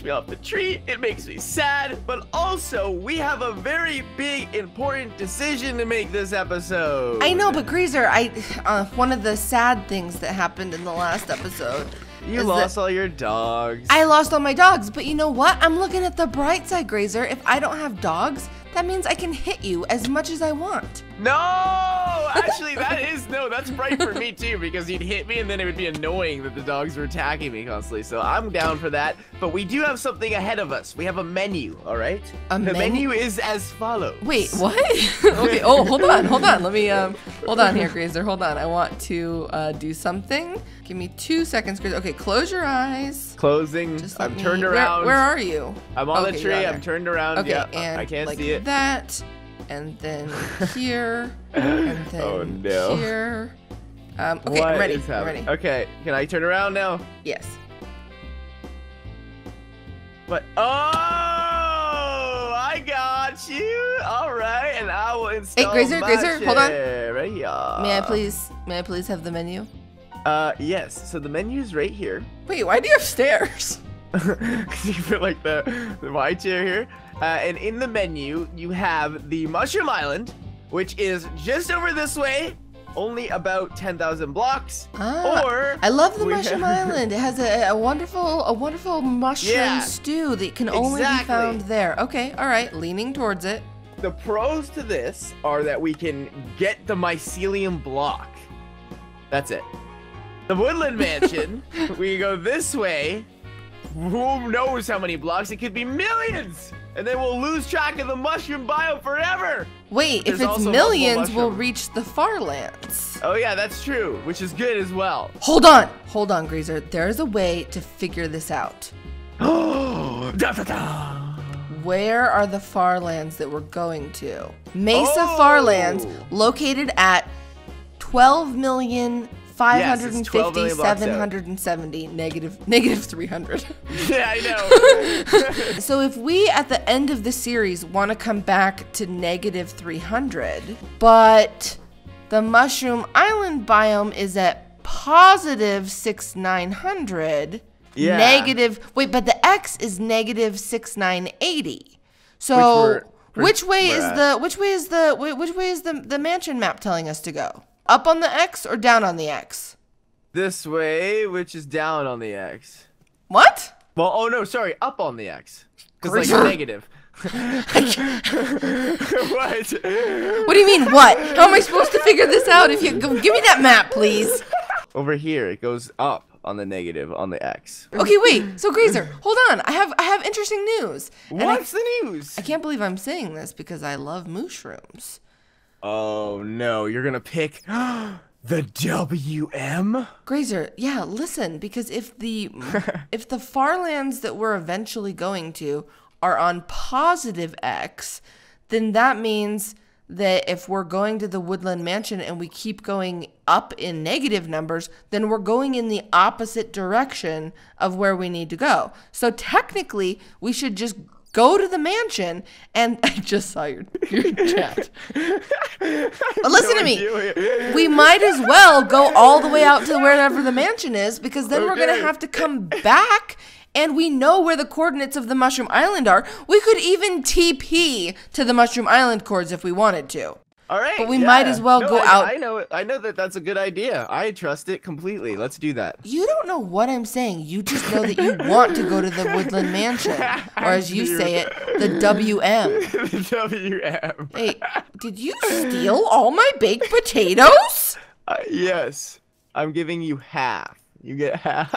push me off the tree. It makes me sad. But also, we have a very big, important decision to make this episode. I know, but Graser, I uh, one of the sad things that happened in the last episode. You lost that all your dogs. I lost all my dogs, but you know what? I'm looking at the bright side, Graser. If I don't have dogs, that means I can hit you as much as I want. No! Actually, that is no. That's right for me too, because you'd hit me, and then it would be annoying that the dogs were attacking me constantly. So I'm down for that. But we do have something ahead of us. We have a menu. All right. A the menu? menu is as follows. Wait, what? okay. Oh, hold on, hold on. Let me um, hold on here, Graser. Hold on. I want to uh, do something. Give me two seconds, Graser. Okay, close your eyes. Closing. Just I'm me- turned around. Where, are you? I'm on Okay, the tree. I'm turned around. Okay, yeah, and I can't like see it. that, and then here, and then Oh, no. here. Um, okay, What I'm ready. is I'm happening? ready. Okay, can I turn around now? Yes. But oh, I got you. All right, and I will install. Graser, my Graser, hold on. chair Right here. May I please? May I please have the menu? Uh, yes. So the menu's right here. Wait, why do you have stairs? you put like the the Y chair here, uh, and in the menu you have the Mushroom Island, which is just over this way, only about ten thousand blocks. Ah, or I love the mushroom have- island. It has a, a wonderful, a wonderful mushroom Yeah. stew that can only be found there. Okay, all right, leaning towards it. The pros to this are that we can get the mycelium block. That's it. The Woodland Mansion, we go this way. Who knows how many blocks? It could be millions! And then we'll lose track of the mushroom biome forever! Wait, There's if it's millions, we'll reach the far lands. Oh yeah, that's true, which is good as well. Hold on, hold on, Graser. There is a way to figure this out. Oh, da, da, da. Where are the far lands that we're going to? Mesa Oh! Farlands, located at 12 million. Yes, it's 12 million blocks out. 550,770 negative negative 300. Yeah, I know. So if we at the end of the series want to come back to negative 300, but the Mushroom Island biome is at positive 6900, Yeah. negative wait, but the X is negative 6980. So we're- which way is at. the which way is the which way is the the mansion map telling us to go? Up on the X or down on the X? this way, which is down on the X. What? Well, oh no, sorry, up on the X. Because like negative. what? What do you mean what? How am I supposed to figure this out if you give me that map, please? Over here, it goes up on the negative on the X. Okay, wait. So Graser, hold on. I have I have interesting news. And I, What's the news? I can't believe I'm saying this because I love mushrooms. Oh no, you're gonna pick the WM? Graser, yeah, listen, because if the if the far lands that we're eventually going to are on positive X, then that means that if we're going to the Woodland Mansion and we keep going up in negative numbers, then we're going in the opposite direction of where we need to go. So technically, we should just go to the mansion and I just saw your, your chat. But listen to me. We might as well go all the way out to wherever the mansion is because then we're gonna have to come back and we know where the coordinates of the Mushroom Island are. We could even TP to the Mushroom Island chords if we wanted to. All right. But we might as well No, go I, out- I know. I know that that's a good idea. I trust it completely. Let's do that. You don't know what I'm saying. You just know that you want to go to the Woodland Mansion. Or as you say it, the WM. WM. Hey, did you steal all my baked potatoes? Uh, yes, I'm giving you half. You get half.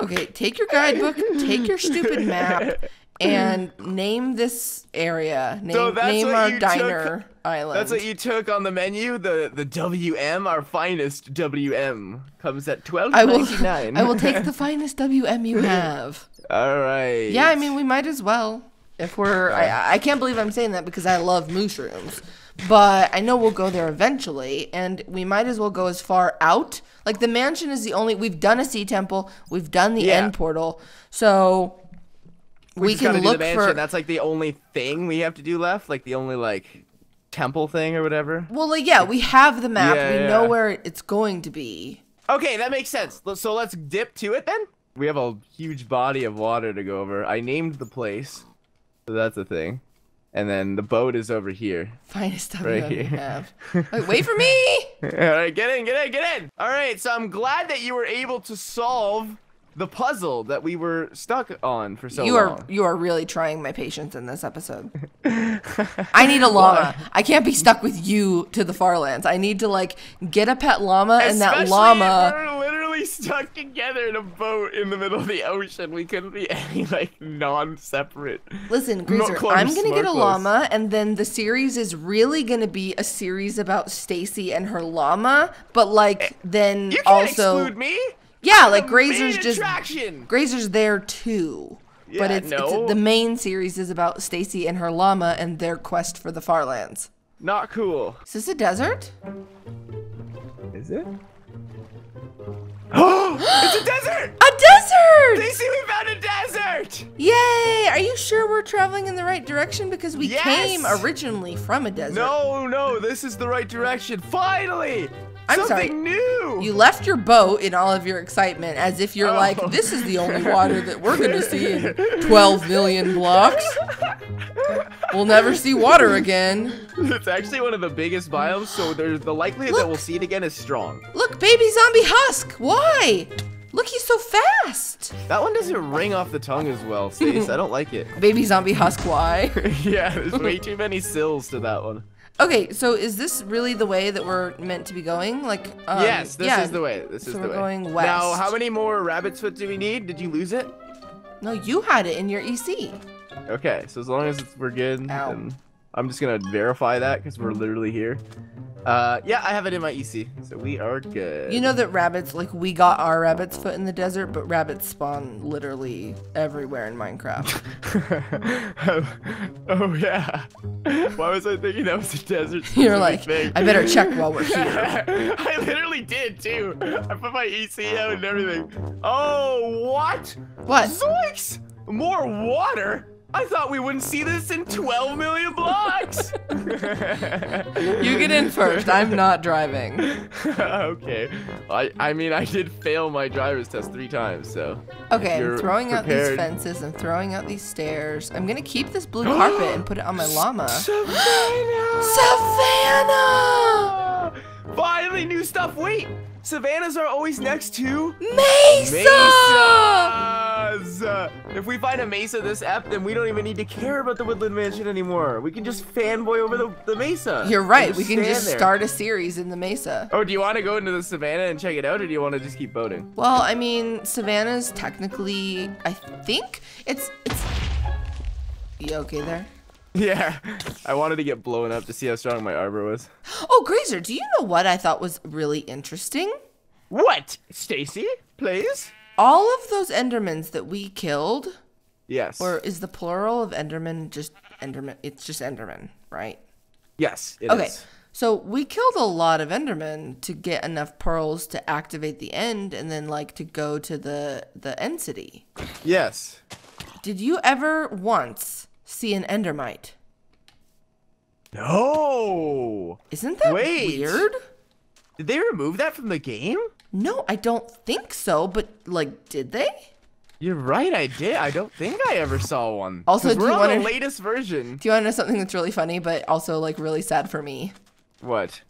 Okay, take your guidebook, take your stupid map, and name this area. Name, So that's name what our you diner took- island. That's what you took on the menu. The the WM, our finest WM, comes at twelve I will. I will take the finest WM you have. All right. Yeah, I mean, we might as well. If we're, I, I can't believe I'm saying that because I love mushrooms, but I know we'll go there eventually, and we might as well go as far out. Like the mansion is the only we've done a sea temple, we've done the Yeah. end portal, so we, we, can look mansion. for. That's like the only thing we have to do left. Like the only like temple thing or whatever. Well, like, yeah, we have the map. Yeah, we know where it's going to be. Okay, that makes sense. So let's dip to it then. we have a huge body of water to go over. I named the place, so that's a thing. And then the boat is over here. Finest time Right you have. Wait, wait for me! All right, get in, get in, get in. All right, so I'm glad that you were able to solve the puzzle that we were stuck on for so long. you are long. you are really trying my patience in this episode. I need a llama. I can't be stuck with you to the far lands. I need to like get a pet llama and that llama. We're literally stuck together in a boat in the middle of the ocean. We couldn't be any like non-separate. Listen, Graser, close, I'm gonna get a close. llama, and then the series is really gonna be a series about Stacy and her llama. But like, then Eh, You can't also, exclude me. Yeah, like Graser's just attraction. Graser's there too. but it's, no. it's the main series is about Stacy and her llama and their quest for the Farlands. Not cool. Is this a desert? Is it? Oh, it's a desert. A desert! They see we found a desert. Yay! Are you sure we're traveling in the right direction? Because we Yes! came originally from a desert. No, no, this is the right direction. Finally, I'm something sorry. new. You left your boat in all of your excitement as if you're Oh. like, this is the only water that we're going to see in 12 million blocks. We'll never see water again. It's actually one of the biggest biomes, so there's the likelihood that we'll see it again is strong. Look, baby zombie husk. Why? Look, he's so fast. That one doesn't ring off the tongue as well, Stace. I don't like it. Baby zombie husk, why? yeah, there's way too many sills to that one. Okay, so is this really the way that we're meant to be going? Like, um, yes, this yeah. is the way. This so is the we're way. going Now, how many more rabbit's foot do we need? Did you lose it? No, you had it in your EC. Okay, so as long as it's, we're good, Ow. then I'm just gonna verify that because we're literally here. Uh, yeah, I have it in my EC, so we are good. You know that rabbits, like, we got our rabbit's foot in the desert, but rabbits spawn literally everywhere in Minecraft. oh yeah. Why was I thinking that was a desert? You're like, thing? I better check while we're here. I literally did too. I put my EC out and everything. Oh, what? What? Zoinks! More water? I thought we wouldn't see this in 12 million blocks. You get in first. I'm not driving. okay. I I mean I did fail my driver's test three times, so. Okay, I'm throwing out these fences. I'm throwing out these stairs. I'm gonna keep this blue carpet and put it on my llama. Savannah! Savannah! Finally, new stuff. Wait, savannas are always next to Mesa! mesas. If we find a mesa this ep, then we don't even need to care about the woodland mansion anymore. We can just fanboy over the, the mesa. You're right. We can just there. start a series in the mesa. Oh, do you want to go into the savannah and check it out, or do you want to just keep boating? Well, I mean, Savannah's technically, I think it's it's. You okay there? Yeah, I wanted to get blown up to see how strong my arbor was. Oh, Graser, do you know what I thought was really interesting? What, Stacy? Please? All of those Endermans that we killed, Yes. or is the plural of Enderman just Enderman? It's just Enderman, right? yes. it is. Okay. So we killed a lot of Endermen to get enough pearls to activate the end and then like to go to the the end city. Yes. Did you ever once see an Endermite? No. Isn't that Wait. weird? Did they remove that from the game? No, I don't think so, but like did they? You're right, I did. I don't think I ever saw one. Also, do we're you on wanna- the latest version. Do you want to know something that's really funny but also like really sad for me? What?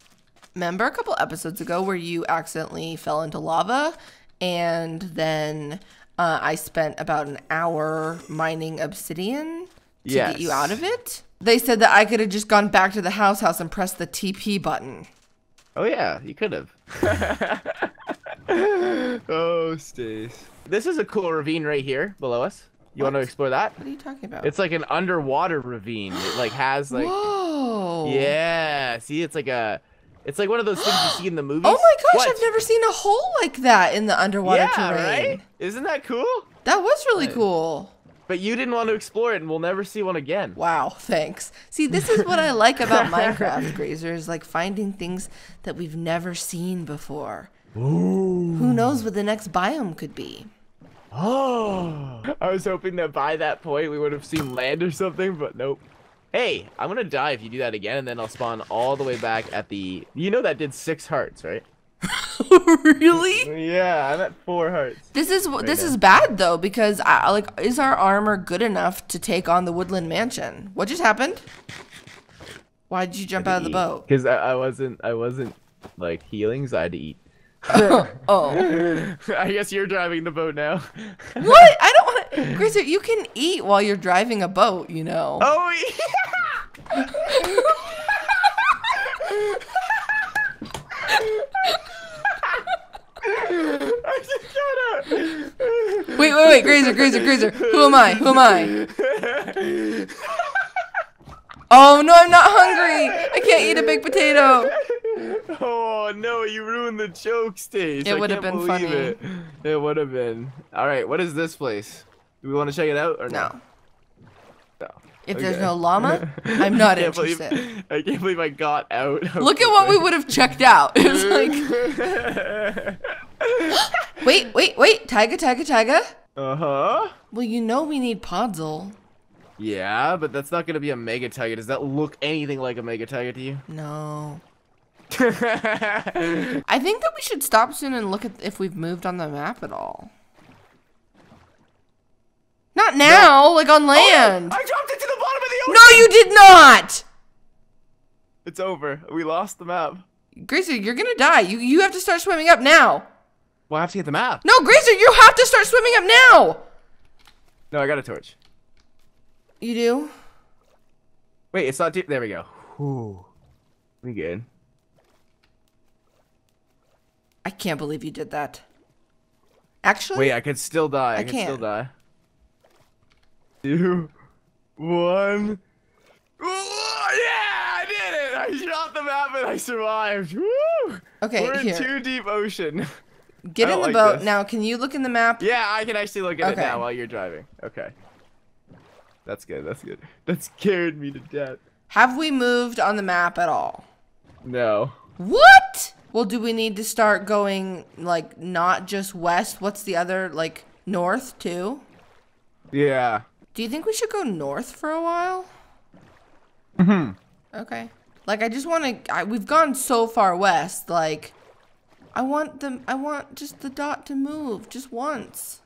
Remember a couple episodes ago where you accidentally fell into lava and then uh, I spent about an hour mining obsidian to get you out of it? They said that I could have just gone back to the house house and pressed the TP button. Oh yeah, you could have. oh, Stace. This is a cool ravine right here below us. You want to explore that? What are you talking about? It's like an underwater ravine. It like has like Whoa. yeah. See, it's like a, it's like one of those things you see in the movies. Oh my gosh, What? I've never seen a hole like that in the underwater yeah, terrain. right? Isn't that cool? That was really cool. But you didn't want to explore it, and we'll never see one again. Wow, thanks. See, this is what I like about Minecraft, Grasers, like finding things that we've never seen before. Ooh. Who knows what the next biome could be? Oh, I was hoping that by that point we would have seen land or something, but nope. Hey, I'm gonna die if you do that again, and then I'll spawn all the way back at the. You know that did six hearts, right? really? Yeah, I'm at four hearts. This is wh- this now. is bad though because I, like is our armor good enough to take on the woodland mansion? What just happened? Why did you jump out of the boat? Because I, I wasn't, I wasn't like healing, so I had to eat. Oh, I guess you're driving the boat now. what? I don't want to. Graser, you can eat while you're driving a boat. You know. Oh yeah. I just gotta. Wait, wait, wait, Graser, Graser, Graser. Who am I? Who am I? Oh no, I'm not hungry. I can't eat a big potato. Oh no, you ruined the joke stage. It would've been funny. It, it would have been. All right, what is this place? Do we want to check it out or No. No. If there's no llama, I'm not I can't believe, interested. I can't believe I got out. Look at what we would have checked out. It's like, wait, wait, wait, taiga, taiga, taiga. uh huh. Well, you know we need Podzol. Yeah, but that's not gonna be a mega taiga. Does that look anything like a mega taiga to you? No. I think that we should stop soon and look at if we've moved on the map at all. Not now, like on land. I dropped it to the bottom of the ocean. No, you did not. It's over. We lost the map. Graser, you're gonna die. You you have to start swimming up now. Well, I have to get the map. No, Graser, you have to start swimming up now. No, I got a torch. You do? Wait, it's not deep. There we go. Whew. we good. I can't believe you did that. Actually, wait, I could still die. I, I can still die. Two, one. Ooh, yeah, I did it! I shot the map and I survived. Woo! Okay, we're in here. too deep ocean. get in the like boat this. now. Can you look in the map? yeah, I can actually look at Okay. it now while you're driving. Okay. That's good. That's good. That scared me to death. Have we moved on the map at all? No. What? Well, do we need to start going like not just west? What's the other like north too? Yeah. Do you think we should go north for a while? Mhm. Okay. Like I just want to. We've gone so far west. Like, I want them. I want just the dot to move just once.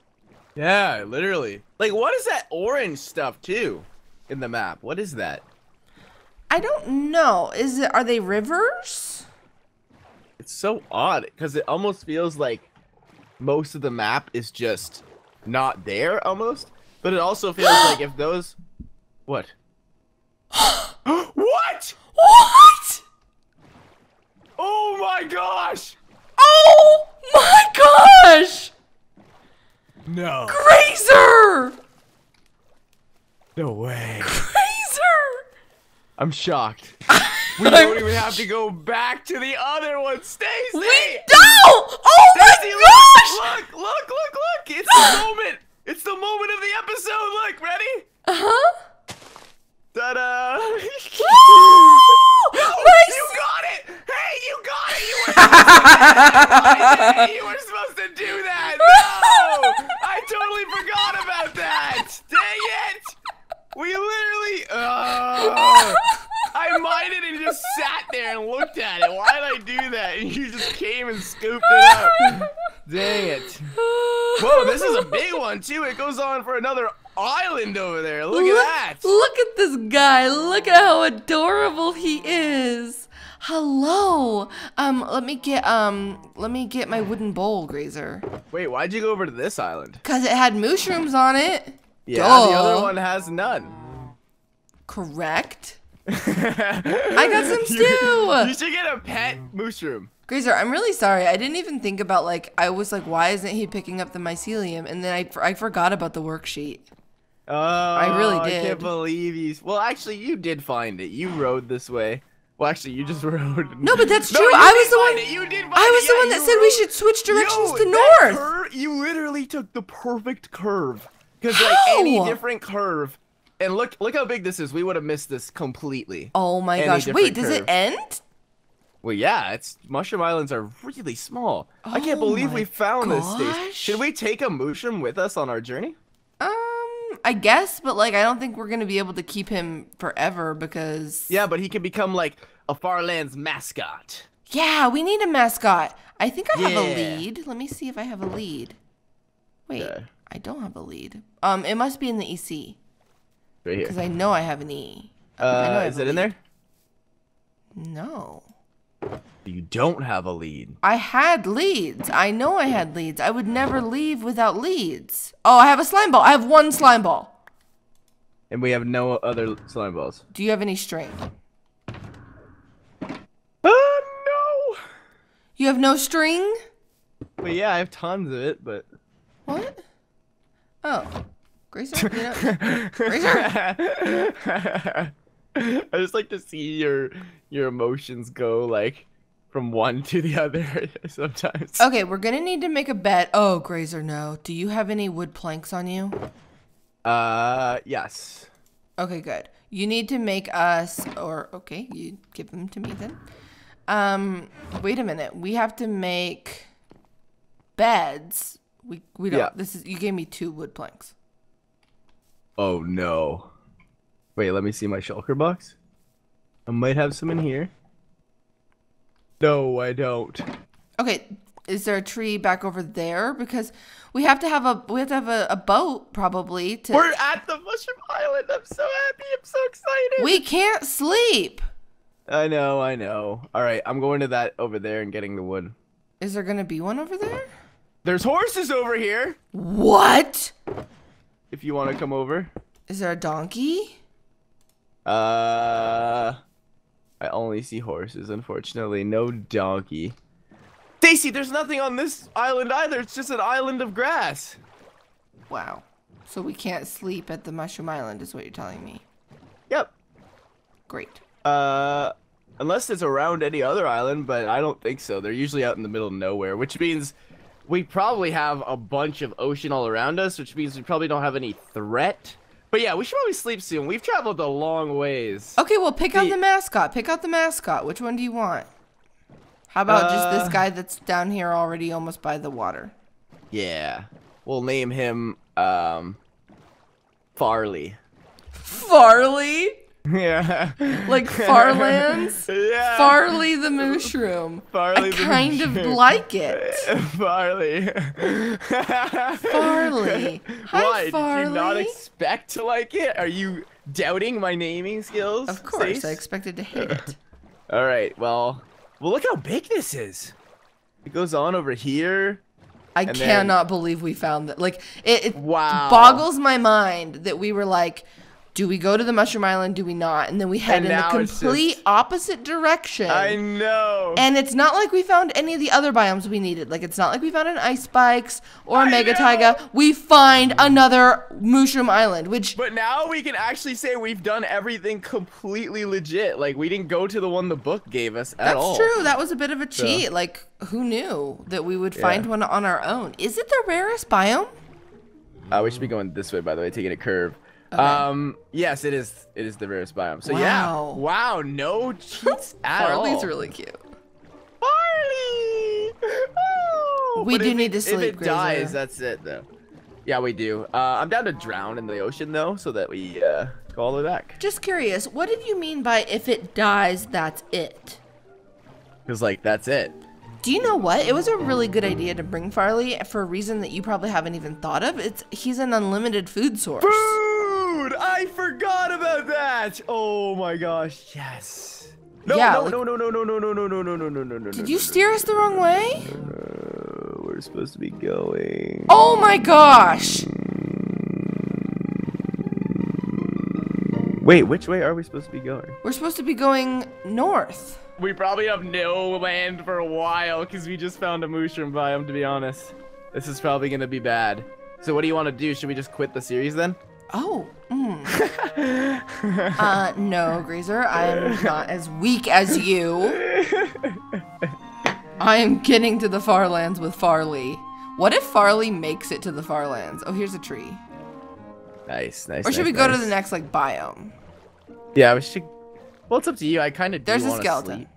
Yeah, literally. Like, what is that orange stuff too in the map? What is that? I don't know. Is it? Are they rivers? It's so odd because it almost feels like most of the map is just not there almost. But it also feels like if those what? what? What? Oh my gosh! Oh my gosh! No. Graser! No way. Graser! I'm shocked. We don't even have to go back to the other one. Stacy! We don't! Oh Stacy, my gosh! look! Look, look, look, look! It's the moment! It's the moment of the episode! Look, ready? Uh huh. Ta-da! Woo! No, My you s- got it! Hey, you got You were supposed to, you were supposed to do that! No! I totally forgot about that! Dang it! We literally... Oh, I minded and just sat there and looked at it. Why did I do that? And you just came and scooped it up. Dang it. Whoa, this is a big one, too. It goes on for another island over there. Look, at that. Look at this guy. Look at how adorable he is. Hello. Um, let me get um, let me get my wooden bowl, Graser. Wait, why'd you go over to this island? Cause it had mushrooms on it. Yeah, the other one has none. Correct. I got some stew. You should get a pet mushroom. Graser, I'm really sorry. I didn't even think about like I was like, why isn't he picking up the mycelium? And then I, I forgot about the worksheet. Oh, I really I did. can't believe you. Well, actually, you did find it. You rode this way. Well, actually, you just rode. No, but that's No, true. I was the one- It. You did I it. was the Yeah, one that said we should switch directions Yo, to north. you literally took the perfect curve. Because like any different curve, and look, look how big this is. We would have missed this completely. Oh my Any gosh. Wait, does it end? Well, yeah, it's Mushroom Islands are really small. I can't Oh believe we found this stage. Should we take a mushroom with us on our journey? I guess, but like I don't think we're gonna be able to keep him forever because Yeah, but he can become like a Farlands mascot. Yeah, we need a mascot. I think I have Yeah. a lead. Let me see if I have a lead. Wait, Okay. I don't have a lead. Um, it must be in the EC Right here. because I know I have an E. I know I Uh, have is it in there? No. You don't have a lead. I had leads. I know I had leads. I would never leave without leads. Oh, I have a slime ball. I have one slime ball. And we have no other slime balls. Do you have any string? Oh, no! You have no string? But yeah, I have tons of it, but. What? Oh. Graser? You know, Graser? I just like to see your your emotions go like from one to the other sometimes. Okay, we're gonna need to make a bet. Oh, Graser, no. Do you have any wood planks on you? Uh, yes. Okay, good. You need to make us, or okay, you give them to me then. Um, wait a minute. We have to make beds. We we don't. Yeah. This is you gave me two wood planks. Oh no. Wait, let me see my shulker box. I might have some in here. No, I don't. Okay, is there a tree back over there? Because we have to have a we have to have a, a boat probably to. We're at the mushroom island. I'm so happy. I'm so excited. we can't sleep. I know, I know. All right, I'm going to that over there and getting the wood. Is there gonna be one over there? There's horses over here. What? If you want to come over. Is there a donkey? Uh, I only see horses, unfortunately. No donkey. Stacy, there's nothing on this island either. It's just an island of grass. Wow. So we can't sleep at the Mushroom Island, is what you're telling me. Yep. Great. Uh, unless it's around any other island, but I don't think so. They're usually out in the middle of nowhere, which means we probably have a bunch of ocean all around us, which means we probably don't have any threat. But yeah, we should probably sleep soon. We've traveled a long ways. Okay, well, pick out The- the mascot. Pick out the mascot. Which one do you want? How about just Uh, this guy that's down here already almost by the water? Yeah. We'll name him, um, Farley. Farley? Yeah. Like Farlands? yeah. Farley the mushroom. Farley I the kind of like it. Farley. Farley. Hi, Why? Did you not expect to like it? Are you doubting my naming skills? Of course, I expected to hate it. All right. Well, well, look how big this is. It goes on over here. I And then- cannot believe we found that. Like, it, it Wow. boggles my mind that we were like, do we go to the Mushroom Island? Do we not? And then we head And in the complete just- opposite direction. I know. And it's not like we found any of the other biomes we needed. Like it's not like we found an ice spikes or a I mega know. taiga. We find another mushroom island, which but now we can actually say we've done everything completely legit. Like we didn't go to the one the book gave us at that's all. true. That was a bit of a cheat. Like who knew that we would find Yeah. one on our own? Is it the rarest biome? Uh, we should be going this way, by the way, taking a curve. Um, yes, it is. It is the rarest biome. So yeah, Wow. wow, no cheats at Farley's all. really cute. Farley. Oh, We but do need to sleep, If it Graser. dies, that's it, though. Yeah, we do. Uh, I'm down to drown in the ocean though, so that we uh, go all the way back. Just curious, what did you mean by if it dies, that's it? Cause like that's it. Do you know what? It was a really good idea to bring Farley for a reason that you probably haven't even thought of. It's he's an unlimited food source. Food! I forgot about that. Oh my gosh, yes. No, Yeah, no, like- no, no, no, no, no, no, no, no, no, no, no, no, no. Did you steer us the wrong way? Uh, we're supposed to be going. Oh my gosh! Wait, which way are we supposed to be going? We're supposed to be going north. We probably have no land for a while because we just found a mushroom biome. To be honest, this is probably gonna be bad. So what do you want to do? Should we just quit the series then? Oh, mm. uh, no, Graser, I am not as weak as you. I am getting to the far lands with Farley. What if Farley makes it to the far lands? Oh, here's a tree. Nice, nice. Or should nice, we go to the next like biome? Yeah, we should. Well, it's up to you. I kind of do There's a skeleton. sleep,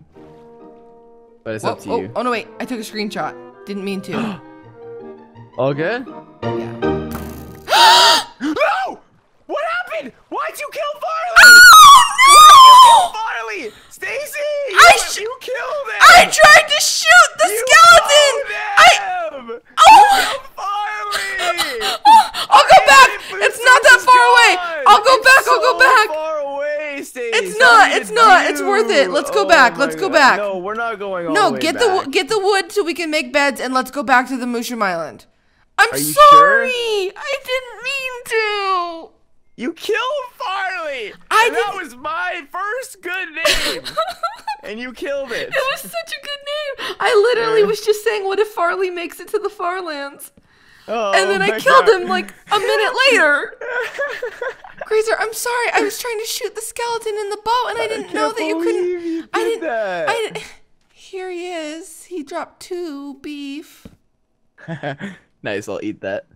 but it's Whoa, up to oh, you. oh no, wait, I took a screenshot. Didn't mean to. All good? yeah. I tried to shoot the you skeleton! I. Oh! oh! I'll go back! It's not that far away! I'll go back! I'll go back! It's not. It's not. It's worth it. Let's go oh back. Let's go back. No, we're not going. no, get the get the wood so we can make beds, and let's go back to the Mushroom Island. I'm sorry. I didn't mean to. You killed Farley. I that was my first good name. and you killed it. It was such a good name. I literally was just saying, what if Farley makes it to the Farlands? Oh And then I killed God. him like a minute later. Graser, I'm sorry. I was trying to shoot the skeleton in the boat and I didn't know that you couldn't. I did didn't. that. I didn't. Here he is. He dropped two beef. nice, I'll eat that.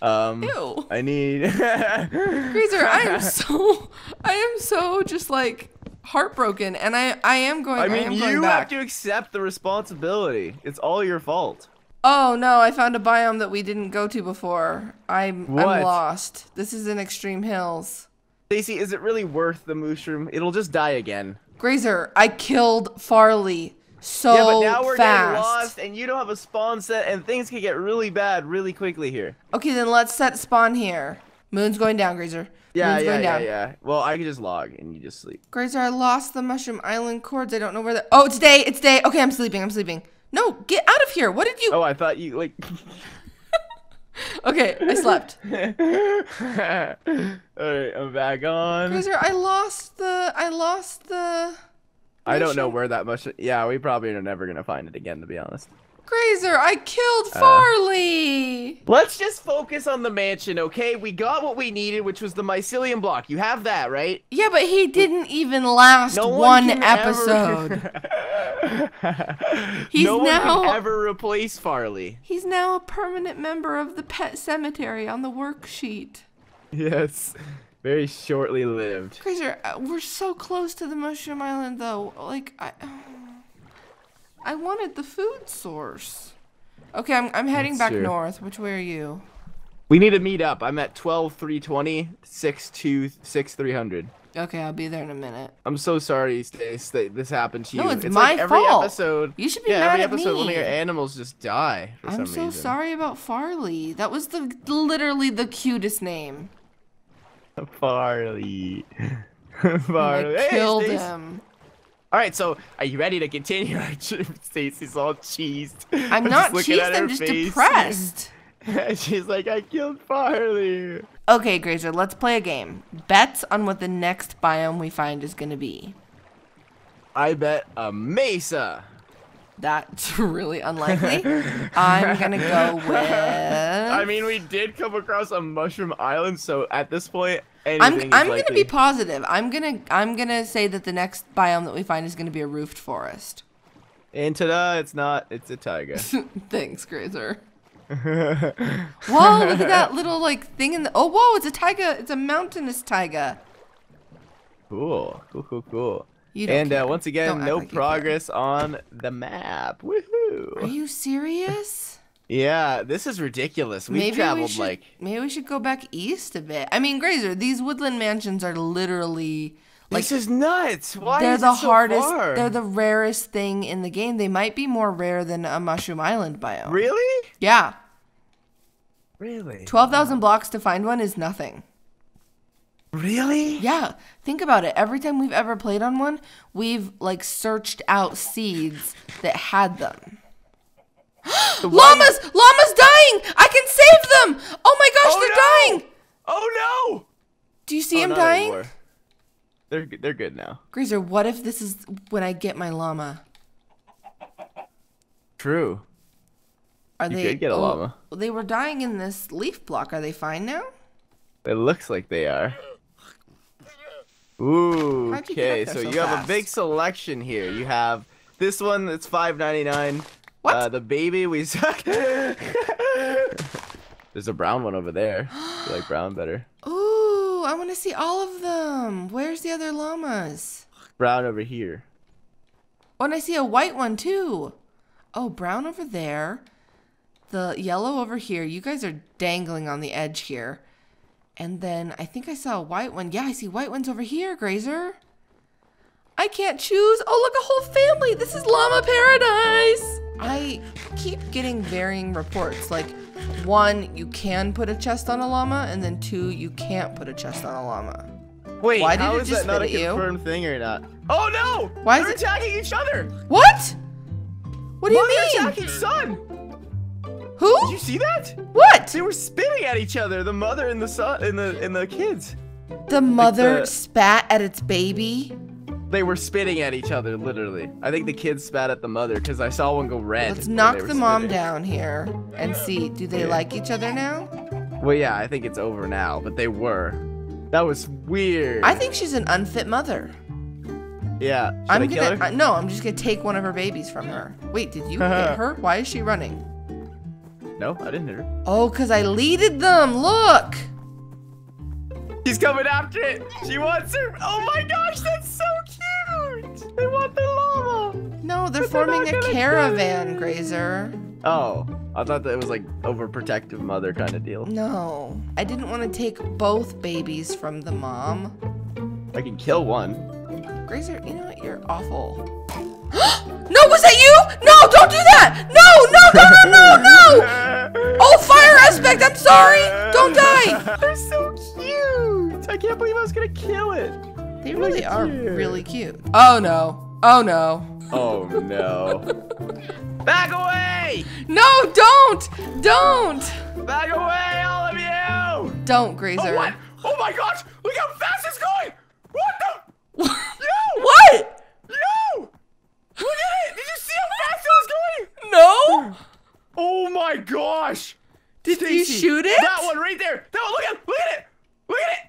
Um, Ew. I need. Graser, I am so. I am so just like heartbroken, and I I am going. I I, mean, am going you have to accept the responsibility. It's all your fault. Oh no! I found a biome that we didn't go to before. I'm What? I'm lost. This is in Extreme Hills. Stacy, is it really worth the mushroom? It'll just die again. Graser, I killed Farley so yeah, but now we're fast. getting lost, and you don't have a spawn set, and things can get really bad really quickly here. Okay, then let's set spawn here. Moon's going down, Graser. Yeah, yeah, going yeah, down. yeah. Well, I can just log, and you just sleep. Graser, I lost the Mushroom Island cords. I don't know where the. Oh, it's day. It's day. Okay, I'm sleeping. I'm sleeping. No, get out of here. What did you? Oh, I thought you like. Okay, I slept. Alright, I'm back on. Graser, I lost the. I lost the. I don't know where that much. Yeah, we probably are never gonna find it again, to be honest. Graser, I killed Uh, Farley. Let's just focus on the mansion, okay? We got what we needed, which was the mycelium block. You have that, right? Yeah, but he didn't even last No one, can episode. Ever... He's no one now- can ever replace Farley. He's now a permanent member of the pet cemetery on the worksheet. Yes, very shortly lived. Graser, uh, we're so close to the Mushroom Island, though. Like, I, I wanted the food source. Okay, I'm, I'm heading That's back true. north. Which way are you? We need to meet up. I'm at 12, 320, 6, 2, 6, 300. Okay, I'll be there in a minute. I'm so sorry, Stace, that this happened to you. No, it's like my every fault. episode. You should be yeah, mad every at episode one of me. your animals just die I'm so reason. sorry about Farley. That was the literally the cutest name. Farley. Farley. I Hey, killed Stace. him. All right, so are you ready to continue? Stacy's all cheesed. I'm just not cheesed. I'm just face. depressed. She's like, I killed Farley. Okay, Graser, let's play a game. Bets on what the next biome we find is going to be. I bet a mesa. That's really unlikely. I'm going to go with. I mean, we did come across a mushroom island, so at this point, anything I'm I'm gonna be positive. I'm gonna I'm gonna say that the next biome that we find is gonna be a roofed forest. And ta-da, it's not. It's a taiga. Thanks, Graser. Whoa! Look at that little like thing in the. Oh, whoa! It's a taiga. It's a mountainous taiga. cool, cool, cool, cool. And uh, once again, Don't no like progress on the map. Are you serious? Yeah, this is ridiculous. We've traveled should, like maybe we should go back east a bit. I mean, Graser, these woodland mansions are literally like this is nuts. Why they're is the so hardest. far? They're the rarest thing in the game. They might be more rare than a Mushroom Island biome. really, Yeah, really, twelve thousand blocks to find one is nothing. really. Yeah, think about it. Every time we've ever played on one, we've like searched out seeds that had them. The one- Llamas! Llamas dying! I can save them! Oh my gosh, Oh, they're no! dying! Oh no! Do you see Oh, him not dying? anymore. They're they're good now. Graser, what if this is when I get my llama? True. Are You they could get a oh, llama. They were dying in this leaf block. Are they fine now? It looks like they are. Ooh, you okay. So so you have a big selection here. You have this one that's five ninety nine. What? Uh, the baby we suck. There's a brown one over there. You like brown better. Ooh, I want to see all of them. Where's the other llamas? Brown over here. Oh, and I see a white one too. Oh, brown over there. The yellow over here. You guys are dangling on the edge here. And then I think I saw a white one. Yeah, I see white ones over here, Graser. I can't choose. Oh, look, a whole family. This is llama paradise. I keep getting varying reports. Like, one, you can put a chest on a llama, and then two, you can't put a chest on a llama. Wait, Why did how it is just that not a spit at you? confirmed thing or not? Oh no! Why is They're it- attacking each other. What? What do you Mother mean? attacking son. Did Who? Did you see that? What? They were spitting at each other. The mother and the son and the and the kids. The mother the- spat at its baby. They were spitting at each other, literally. I think the kids spat at the mother because I saw one go red. Let's knock the mom spitting. down here and see. Do they Yeah. like each other now? Well, yeah, I think it's over now, but they were. That was weird. I think she's an unfit mother. Yeah. Should I'm I gonna her? uh, no. I'm just gonna take one of her babies from her. Wait, did you hit her? Why is she running? No, I didn't hit her. Oh, cause I leaded them. Look. She's coming after it. She wants her. Oh my gosh, that's so cute. They want the llama. No, they're But they're forming a caravan. Graser. Oh, I thought that it was like overprotective mother kind of deal. No, I didn't want to take both babies from the mom. I can kill one. Graser, you know what? You're awful. no, was that you? No, don't do that! No, no, no, no, no, no! Oh, fire aspect, I'm sorry! Don't die! They're so cute. I can't believe I was gonna kill it. They really are you. really cute. Oh no. Oh no. Oh no. Back away! No, don't! Don't! Back away, all of you! Don't, Oh, Graser. what? Oh my gosh! Look how fast it's going! What the? Yo! what? Yo! Look at it! Did you see how fast it was going? No? Oh my gosh! Did you shoot it? That one right there. That one. Look at. Look at it. Look at it.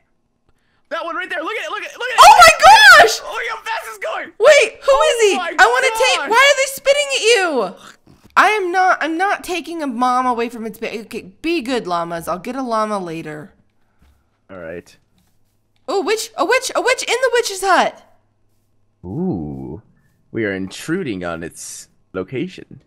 That one right there. Look at it. Look at it. Look at it. Oh my gosh! Oh, look how fast it's going. Wait, who oh is he? Oh my I want to take. Why are they spitting at you? I am not. I'm not taking a mom away from its baby. Okay, be good, llamas. I'll get a llama later. All right. Oh, witch! A witch! A witch in the witch's hut. Ooh. We are intruding on its location.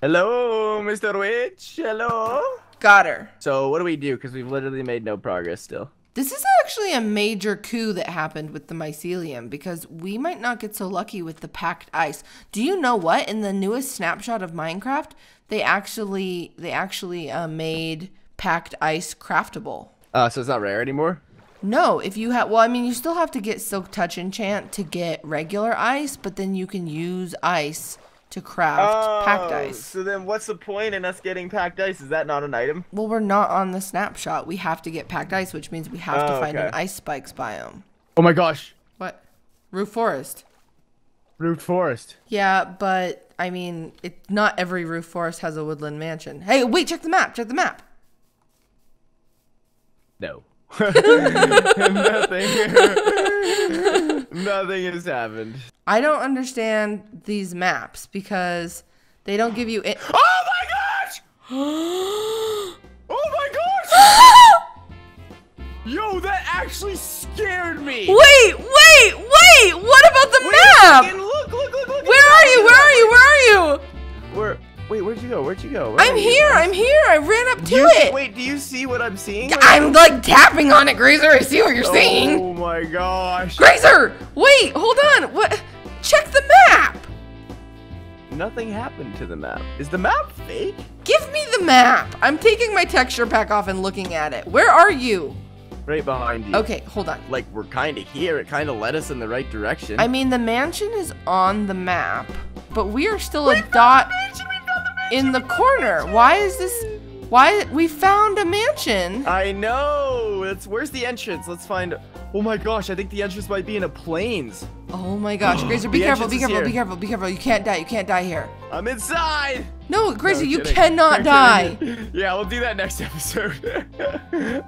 Hello, Mr. Witch. Hello. Got her. So what do we do? Because we've literally made no progress still. This is actually a major coup that happened with the mycelium because we might not get so lucky with the packed ice. Do you know what? In the newest snapshot of Minecraft, they actually they actually uh, made packed ice craftable. Uh, so it's not rare anymore. No, if you have, well, I mean, you still have to get Silk Touch Enchant to get regular ice, but then you can use ice to craft packed oh, ice. Oh, So then, what's the point in us getting packed ice? Is that not an item? Well, we're not on the snapshot. We have to get packed ice, which means we have to Oh, find an ice spikes biome. Oh my gosh. What? Roof forest. Root forest. Yeah, but I mean, it not every roof forest has a woodland mansion. Hey, wait, check the map. Check the map. No. Nothing. Nothing has happened. I don't understand these maps because they don't give you it. Oh my gosh! Oh my gosh! Yo, that actually scared me. Wait, wait, wait! What about the map? Look, look, look, look. Where are you? Where'd you go? Where'd you go? Where I'm you? here. I'm here. I ran up to you, it. Wait, do you see what I'm seeing? I'm like tapping on it, Graser. I see what you're oh seeing. Oh my gosh. Graser, wait, hold on. What? Check the map. Nothing happened to the map. Is the map fake? Give me the map. I'm taking my texture pack off and looking at it. Where are you? Right behind you. Okay, hold on. Like we're kind of here. It kind of led us in the right direction. I mean, the mansion is on the map, but we are still a dot in the corner. Why is this? Why we found a mansion? I know. It's where's the entrance? Let's find. Oh my gosh, I think the entrance might be in a plains. Oh my gosh, Graser, be careful, be careful, here. be careful, be careful. You can't die. You can't die here. I'm inside. No, Graser, No, you kidding. cannot I'm die. kidding. Yeah, we'll do that next episode.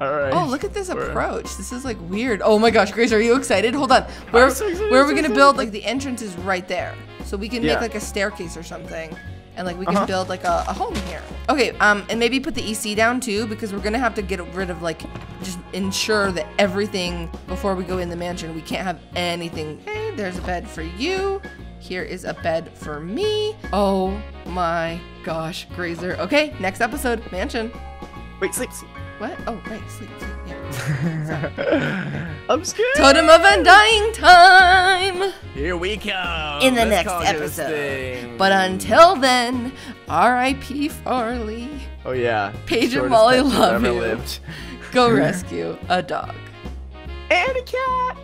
All right. Oh, look at this We're- approach. This is like weird. Oh my gosh, Grace, are you excited? Hold on. Where, so excited, where are we so gonna build? Like the entrance is right there, so we can Yeah. make like a staircase or something, and like we can Uh-huh. build like a, a home here. Okay, um, and maybe put the EC down too because we're gonna have to get rid of like just ensure that everything before we go in the mansion. We can't have anything. Hey, there's a bed for you. Here is a bed for me. Oh my gosh, Graser. Okay, next episode, mansion. Wait, sleep. sleep. What? Oh, right, sleep, sleep. Yeah. I'm scared. Totem of Undying Time Here we come. in the Let's next episode. But until then, R.I.P. Farley. Oh yeah. Paige and Molly love you. lived. Go rescue a dog. And a cat.